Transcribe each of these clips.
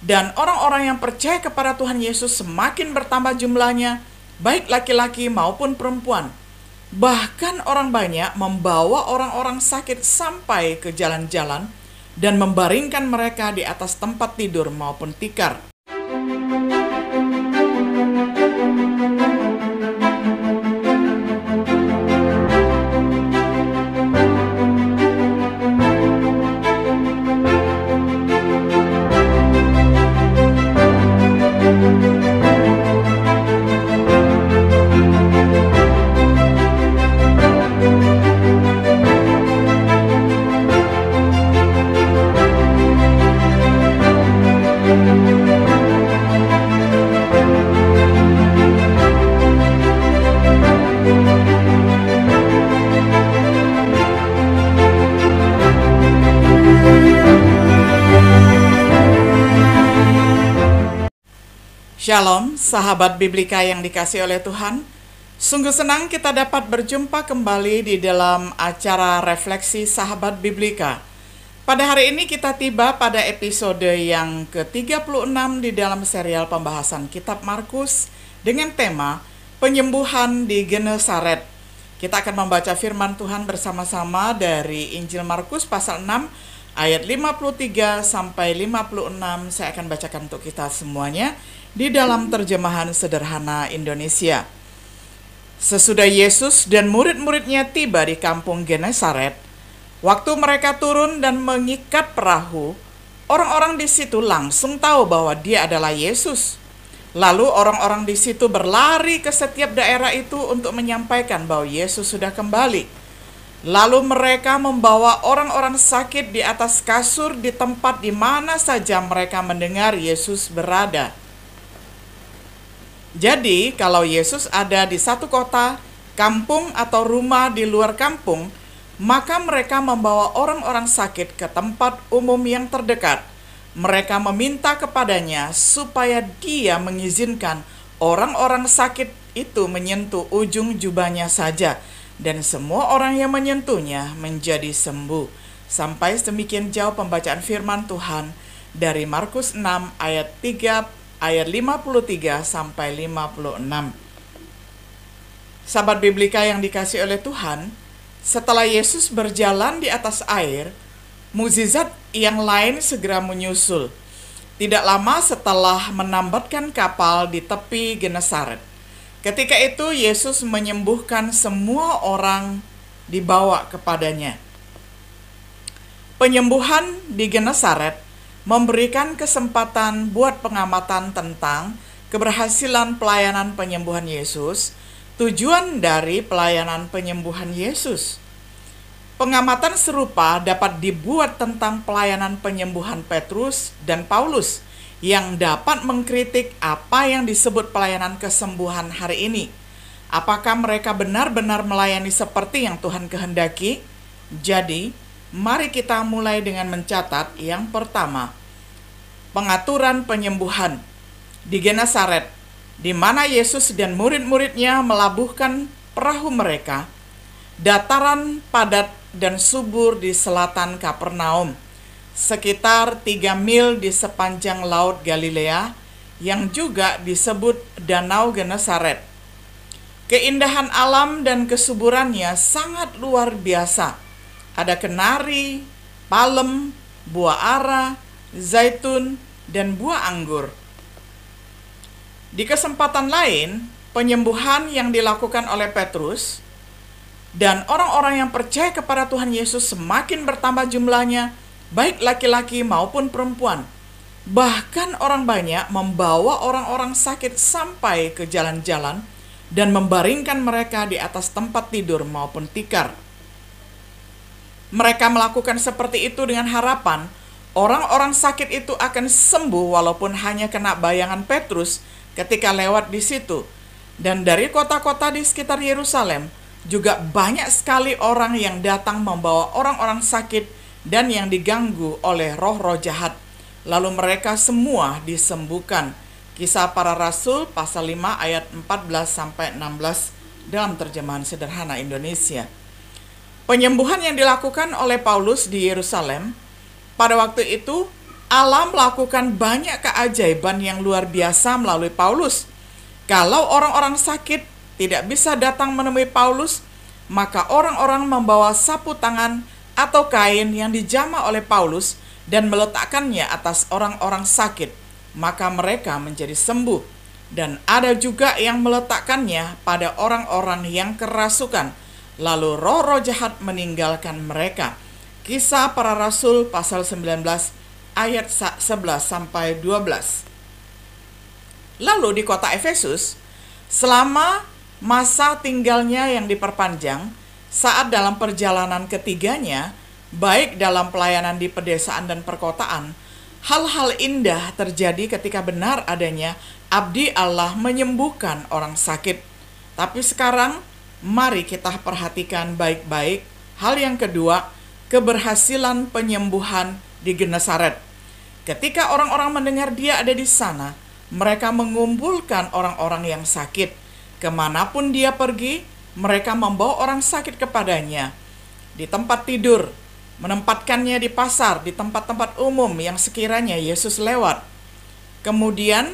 Dan orang-orang yang percaya kepada Tuhan Yesus semakin bertambah jumlahnya, baik laki-laki maupun perempuan. Bahkan orang banyak membawa orang-orang sakit sampai ke jalan-jalan dan membaringkan mereka di atas tempat tidur maupun tikar. Shalom, sahabat Biblika yang dikasih oleh Tuhan. Sungguh senang kita dapat berjumpa kembali di dalam acara refleksi sahabat Biblika. Pada hari ini kita tiba pada episode yang ke-36 di dalam serial pembahasan kitab Markus dengan tema penyembuhan di Genesaret. Kita akan membaca firman Tuhan bersama-sama dari Injil Markus pasal 6 ayat 53 sampai 56. Saya akan bacakan untuk kita semuanya di dalam terjemahan sederhana Indonesia. Sesudah Yesus dan murid-muridnya tiba di kampung Genesaret, waktu mereka turun dan mengikat perahu, orang-orang di situ langsung tahu bahwa dia adalah Yesus. Lalu orang-orang di situ berlari ke setiap daerah itu untuk menyampaikan bahwa Yesus sudah kembali. Lalu mereka membawa orang-orang sakit di atas kasur di tempat di mana saja mereka mendengar Yesus berada. Jadi, kalau Yesus ada di satu kota, kampung, atau rumah di luar kampung, maka mereka membawa orang-orang sakit ke tempat umum yang terdekat. Mereka meminta kepadanya supaya dia mengizinkan orang-orang sakit itu menyentuh ujung jubahnya saja, dan semua orang yang menyentuhnya menjadi sembuh. Sampai demikian jauh pembacaan firman Tuhan dari Markus 6 ayat 3 ayat 53 sampai 56. Sahabat Biblika yang dikasih oleh Tuhan, setelah Yesus berjalan di atas air, mukjizat yang lain segera menyusul. Tidak lama setelah menambatkan kapal di tepi Genesaret. Ketika itu Yesus menyembuhkan semua orang dibawa kepadanya. Penyembuhan di Genesaret memberikan kesempatan buat pengamatan tentang keberhasilan pelayanan penyembuhan Yesus, tujuan dari pelayanan penyembuhan Yesus. Pengamatan serupa dapat dibuat tentang pelayanan penyembuhan Petrus dan Paulus yang dapat mengkritik apa yang disebut pelayanan kesembuhan hari ini. Apakah mereka benar-benar melayani seperti yang Tuhan kehendaki? Jadi, Mari kita mulai dengan mencatat yang pertama, pengaturan penyembuhan di Genesaret, di mana Yesus dan murid-muridnya melabuhkan perahu mereka, dataran padat dan subur di selatan Kapernaum, sekitar tiga mil di sepanjang Laut Galilea, yang juga disebut Danau Genesaret. Keindahan alam dan kesuburannya sangat luar biasa ada kenari, palem, buah ara, zaitun, dan buah anggur. Di kesempatan lain, penyembuhan yang dilakukan oleh Petrus dan orang-orang yang percaya kepada Tuhan Yesus semakin bertambah jumlahnya, baik laki-laki maupun perempuan. Bahkan orang banyak membawa orang-orang sakit sampai ke jalan-jalan dan membaringkan mereka di atas tempat tidur maupun tikar. Mereka melakukan seperti itu dengan harapan orang-orang sakit itu akan sembuh walaupun hanya kena bayangan Petrus ketika lewat di situ. Dan dari kota-kota di sekitar Yerusalem juga banyak sekali orang yang datang membawa orang-orang sakit dan yang diganggu oleh roh-roh jahat. Lalu mereka semua disembuhkan. Kisah para Rasul pasal 5 ayat 14 sampai 16 dalam terjemahan sederhana Indonesia. Penyembuhan yang dilakukan oleh Paulus di Yerusalem pada waktu itu Allah melakukan banyak keajaiban yang luar biasa melalui Paulus. Kalau orang-orang sakit tidak bisa datang menemui Paulus, maka orang-orang membawa sapu tangan atau kain yang dijama oleh Paulus dan meletakkannya atas orang-orang sakit, maka mereka menjadi sembuh. Dan ada juga yang meletakkannya pada orang-orang yang kerasukan, lalu roh-roh jahat meninggalkan mereka. Kisah para Rasul pasal 19 ayat 11 sampai 12. Lalu di kota Efesus, selama masa tinggalnya yang diperpanjang, saat dalam perjalanan ketiganya, baik dalam pelayanan di pedesaan dan perkotaan, hal-hal indah terjadi ketika benar adanya abdi Allah menyembuhkan orang sakit. Tapi sekarang, mari kita perhatikan baik-baik hal yang kedua, keberhasilan penyembuhan di Genesaret. Ketika orang-orang mendengar dia ada di sana, mereka mengumpulkan orang-orang yang sakit. Ke mana pun dia pergi, mereka membawa orang sakit kepadanya. Di tempat tidur, menempatkannya di pasar, di tempat-tempat umum yang sekiranya Yesus lewat. Kemudian,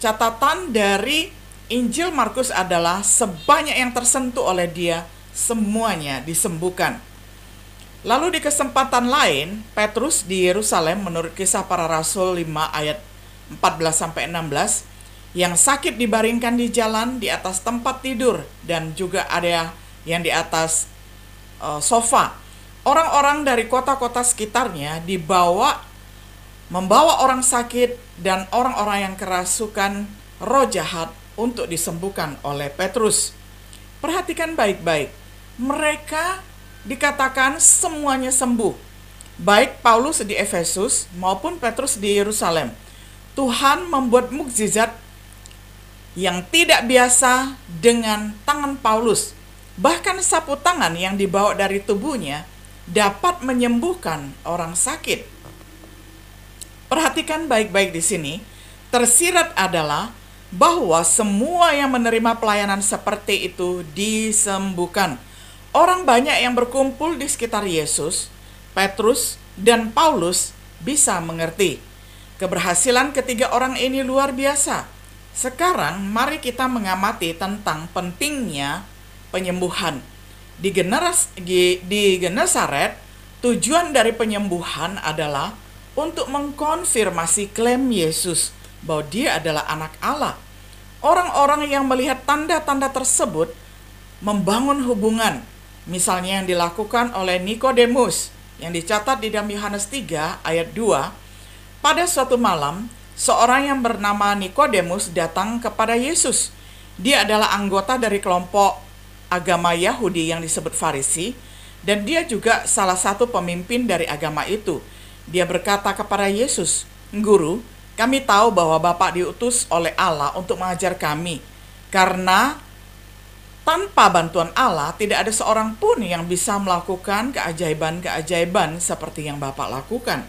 catatan dari Injil Markus adalah sebanyak yang tersentuh oleh dia, semuanya disembuhkan. Lalu di kesempatan lain, Petrus di Yerusalem menurut kisah para rasul 5 ayat 14 sampai 16 yang sakit dibaringkan di jalan di atas tempat tidur dan juga ada yang di atas uh, sofa. Orang-orang dari kota-kota sekitarnya dibawa membawa orang sakit dan orang-orang yang kerasukan roh jahat untuk disembuhkan oleh Petrus. Perhatikan baik-baik. Mereka dikatakan semuanya sembuh. Baik Paulus di Efesus maupun Petrus di Yerusalem. Tuhan membuat mukjizat yang tidak biasa dengan tangan Paulus. Bahkan sapu tangan yang dibawa dari tubuhnya dapat menyembuhkan orang sakit. Perhatikan baik-baik di sini, tersirat adalah bahwa semua yang menerima pelayanan seperti itu disembuhkan. Orang banyak yang berkumpul di sekitar Yesus, Petrus, dan Paulus bisa mengerti Keberhasilan ketiga orang ini luar biasa. Sekarang mari kita mengamati tentang pentingnya penyembuhan. Di, Generas, di, di Genesaret, tujuan dari penyembuhan adalah untuk mengkonfirmasi klaim Yesus bahwa dia adalah anak Allah. Orang-orang yang melihat tanda-tanda tersebut membangun hubungan, misalnya yang dilakukan oleh Nikodemus yang dicatat di dalam Yohanes 3 ayat 2 pada suatu malam, seorang yang bernama Nikodemus datang kepada Yesus. Dia adalah anggota dari kelompok agama Yahudi yang disebut Farisi, dan dia juga salah satu pemimpin dari agama itu. Dia berkata kepada Yesus, "Guru, kami tahu bahwa Bapak diutus oleh Allah untuk mengajar kami, karena tanpa bantuan Allah tidak ada seorang pun yang bisa melakukan keajaiban-keajaiban seperti yang Bapak lakukan."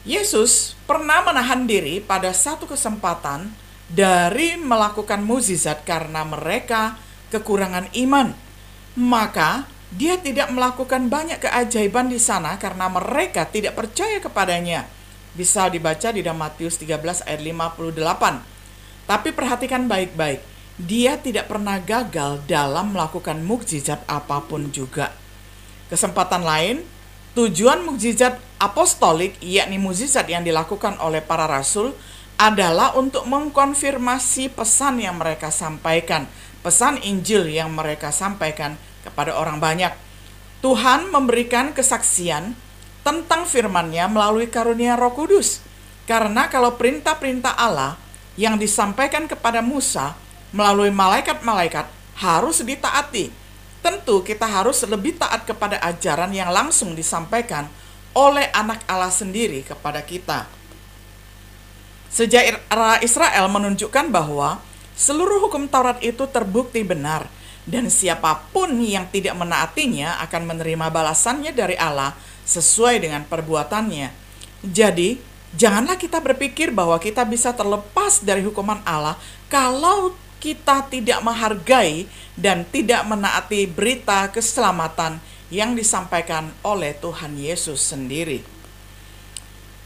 Yesus pernah menahan diri pada satu kesempatan dari melakukan mukjizat karena mereka kekurangan iman. Maka dia tidak melakukan banyak keajaiban di sana karena mereka tidak percaya kepadanya. Bisa dibaca di dalam Matius 13 ayat 58. Tapi perhatikan baik-baik, dia tidak pernah gagal dalam melakukan mukjizat apa pun juga. Kesempatan lain, Tujuan mukjizat apostolik, yakni mukjizat yang dilakukan oleh para rasul, adalah untuk mengkonfirmasi pesan yang mereka sampaikan, pesan Injil yang mereka sampaikan kepada orang banyak. Tuhan memberikan kesaksian tentang firman-Nya melalui karunia Roh Kudus. Karena kalau perintah-perintah Allah yang disampaikan kepada Musa melalui malaikat-malaikat harus ditaati Tentu kita harus lebih taat kepada ajaran yang langsung disampaikan oleh anak Allah sendiri kepada kita. Sejarah Israel menunjukkan bahwa seluruh hukum Taurat itu terbukti benar dan siapa pun yang tidak menaatinya akan menerima balasannya dari Allah sesuai dengan perbuatannya. Jadi, janganlah kita berpikir bahwa kita bisa terlepas dari hukuman Allah kalau kita tidak menghargai dan tidak menaati berita keselamatan yang disampaikan oleh Tuhan Yesus sendiri.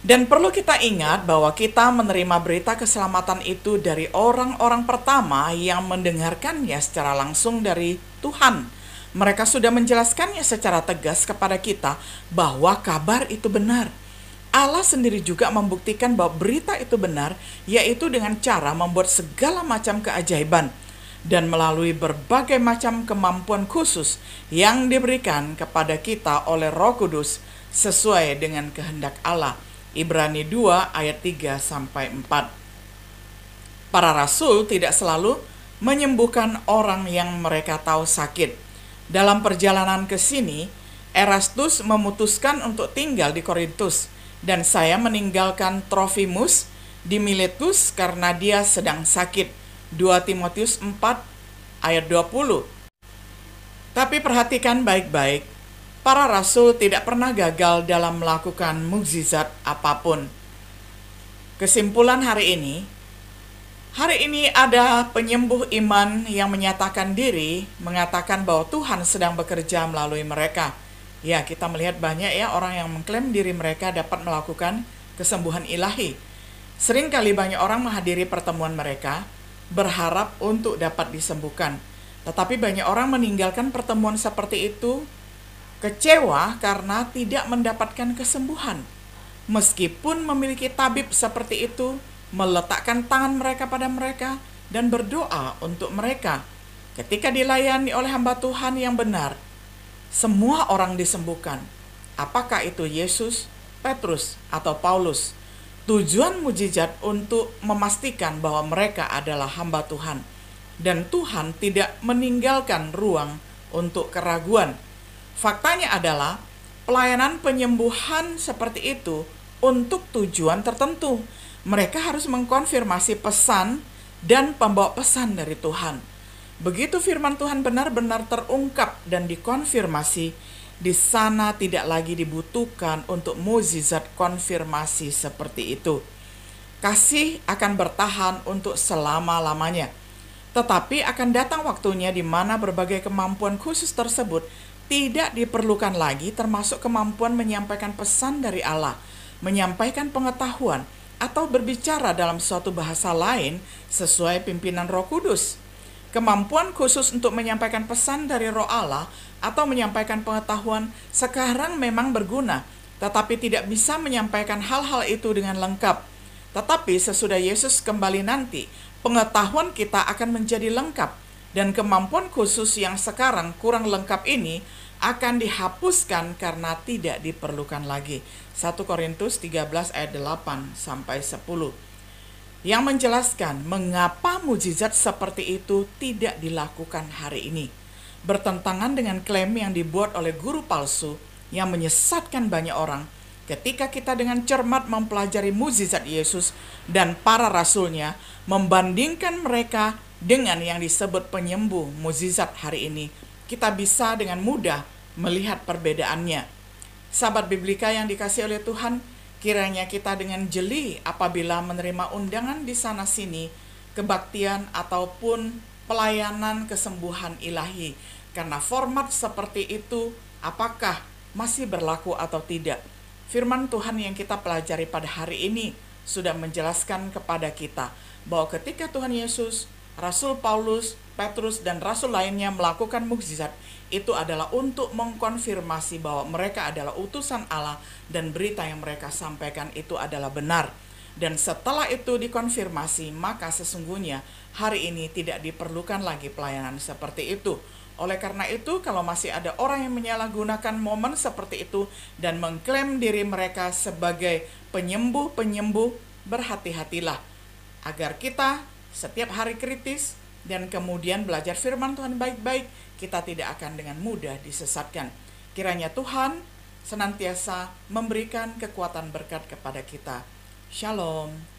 Dan perlu kita ingat bahwa kita menerima berita keselamatan itu dari orang-orang pertama yang mendengarkannya secara langsung dari Tuhan. Mereka sudah menjelaskannya secara tegas kepada kita bahwa kabar itu benar. Allah sendiri juga membuktikan bahwa berita itu benar, yaitu dengan cara membuat segala macam keajaiban dan melalui berbagai macam kemampuan khusus yang diberikan kepada kita oleh Roh Kudus sesuai dengan kehendak Allah. Ibrani 2 ayat 3 sampai 4. Para rasul tidak selalu menyembuhkan orang yang mereka tahu sakit. Dalam perjalanan ke sini, Erastus memutuskan untuk tinggal di Korintus dan saya meninggalkan Trofimus di Miletus karena dia sedang sakit. 2 Timotius 4 ayat 20. Tapi perhatikan baik-baik para rasul tidak pernah gagal dalam melakukan mukjizat apa pun. Kesimpulan hari ini, hari ini ada penyembuh iman yang menyatakan diri, mengatakan bahwa Tuhan sedang bekerja melalui mereka. Ya, kita melihat banyak ya orang yang mengklaim diri mereka dapat melakukan kesembuhan ilahi. Seringkali banyak orang menghadiri pertemuan mereka berharap untuk dapat disembuhkan. Tetapi banyak orang meninggalkan pertemuan seperti itu kecewa karena tidak mendapatkan kesembuhan. Meskipun memiliki tabib seperti itu, meletakkan tangan mereka pada mereka dan berdoa untuk mereka. Ketika dilayani oleh hamba Tuhan yang benar, semua orang disembuhkan. Apakah itu Yesus, Petrus, atau Paulus? Tujuan mujizat untuk memastikan bahwa mereka adalah hamba Tuhan, dan Tuhan tidak meninggalkan ruang untuk keraguan Faktanya adalah pelayanan penyembuhan seperti itu untuk tujuan tertentu. Mereka harus mengkonfirmasi pesan dan pembawa pesan dari Tuhan. Begitu firman Tuhan benar-benar terungkap dan dikonfirmasi, di sana tidak lagi dibutuhkan untuk mukjizat konfirmasi seperti itu. Kasih akan bertahan untuk selama-lamanya. Tetapi akan datang waktunya di mana berbagai kemampuan khusus tersebut tidak diperlukan lagi termasuk kemampuan menyampaikan pesan dari Allah, menyampaikan pengetahuan, atau berbicara dalam suatu bahasa lain sesuai pimpinan Roh Kudus. Kemampuan khusus untuk menyampaikan pesan dari Roh Allah atau menyampaikan pengetahuan sekarang memang berguna, tetapi tidak bisa menyampaikan hal-hal itu dengan lengkap. Tetapi sesudah Yesus kembali nanti, pengetahuan kita akan menjadi lengkap dan kemampuan khusus yang sekarang kurang lengkap ini akan dihapuskan karena tidak diperlukan lagi. 1 Korintus 13 ayat 8 sampai 10. Yang menjelaskan mengapa mujizat seperti itu tidak dilakukan hari ini. Bertentangan dengan klaim yang dibuat oleh guru palsu yang menyesatkan banyak orang ketika kita dengan cermat mempelajari mujizat Yesus dan para rasulnya, membandingkan mereka dengan yang disebut penyembuh mukjizat hari ini, kita bisa dengan mudah melihat perbedaannya. Sahabat Biblika yang dikasih oleh Tuhan, kiranya kita dengan jeli apabila menerima undangan di sana sini, kebaktian ataupun pelayanan kesembuhan ilahi. Karena format seperti itu apakah masih berlaku atau tidak? Firman Tuhan yang kita pelajari pada hari ini sudah menjelaskan kepada kita bahwa ketika Tuhan Yesus Rasul Paulus, Petrus, dan rasul lainnya melakukan mukjizat itu adalah untuk mengkonfirmasi bahwa mereka adalah utusan Allah dan berita yang mereka sampaikan itu adalah benar. Dan setelah itu dikonfirmasi, maka sesungguhnya hari ini tidak diperlukan lagi pelayanan seperti itu. Oleh karena itu, kalau masih ada orang yang menyalahgunakan momen seperti itu dan mengklaim diri mereka sebagai penyembuh-penyembuh, berhati-hatilah agar kita setiap hari kritis dan kemudian belajar firman Tuhan baik-baik, kita tidak akan dengan mudah disesatkan. Kiranya Tuhan senantiasa memberikan kekuatan berkat kepada kita. Shalom.